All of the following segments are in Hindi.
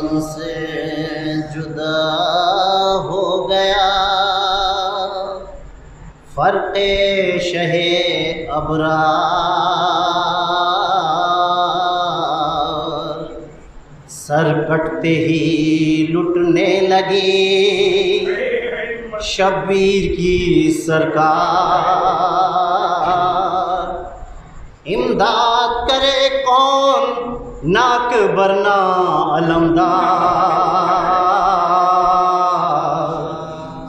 तुमसे जुदा हो गया। फरते शहे अबरार सर कटते ही लुटने लगी शब्बीर की सरकार। इमदाद कौन नाक बरना अलमदार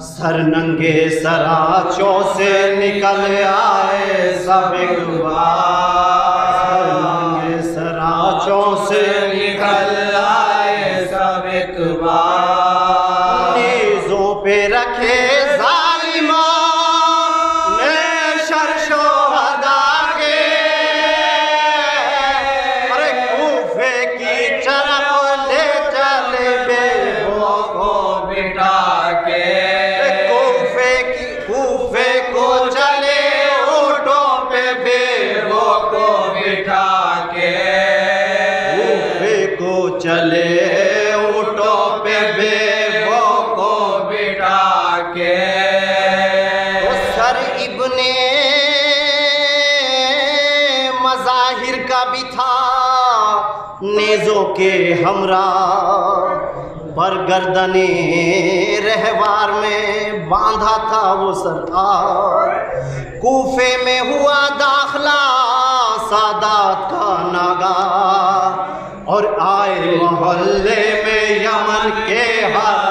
सर नंगे सराचों से निकल आए सब सर नंगे सराचों से निकल आए सब इकबाल नेजों पे रखे मजाहिर का भी था, नेजों के हमरा पर गर्दने रहवार में बांधा था वो सरकार। कूफे में हुआ दाखला, सादात का नागा और आए मोहल्ले में यमन के हमेशा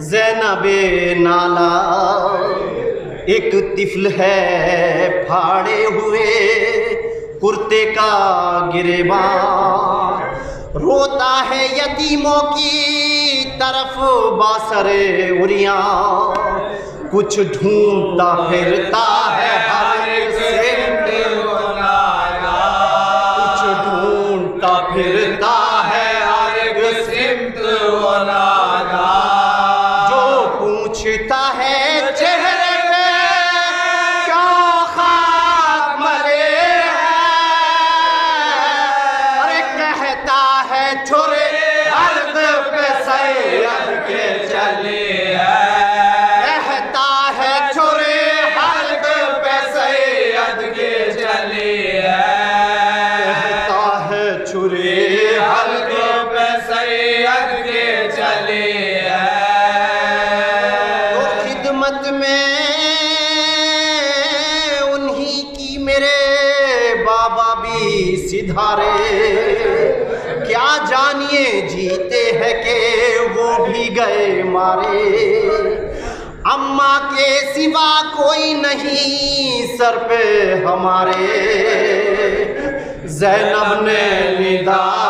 जैनबे नाला। एक तिफल है फाड़े हुए, कुर्ते का गिरेबा रोता है यतीमों की तरफ़ बासरे उरिया। कुछ ढूंढता फिरता भी सिधारे क्या जानिए जीते हैं के वो भी गए मारे। अम्मा के सिवा कोई नहीं सर पे हमारे। जैनब ने निदा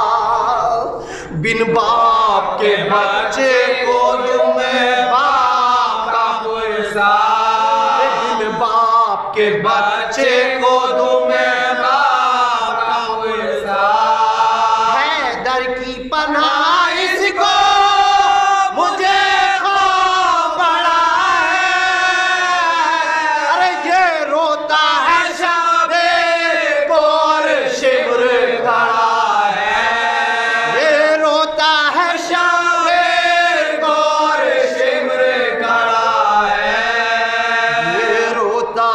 बिन बाप के बच्चे को बाप का बिन बाप के बच्चे को तुम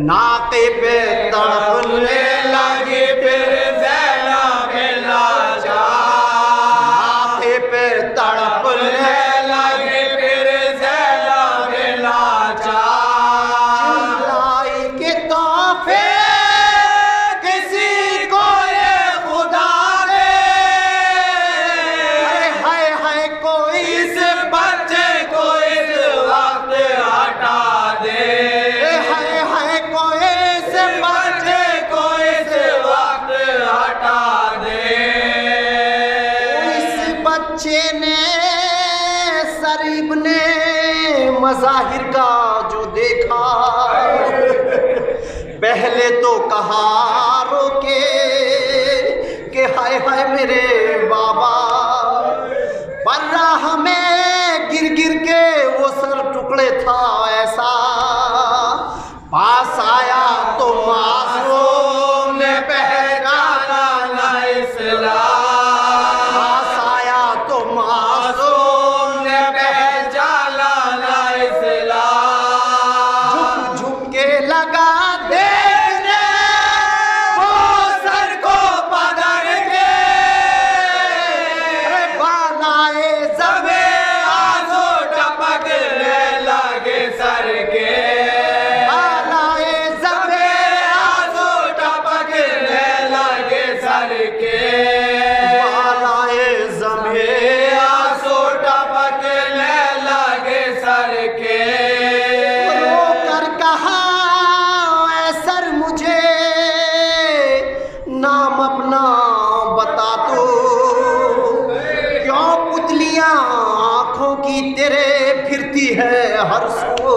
नाते पे तड़पने लगे पे शरीफ ने मज़ाहिर का जो देखा। पहले तो कहा रोके के हाय हाय मेरे बाबा। पर हमें गिर गिर के वो सर टुकड़े था हर सो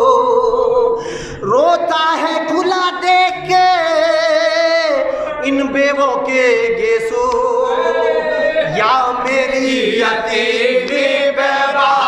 रोता है खुला देख के इन बेवो के गेसो। या मेरी या बेबा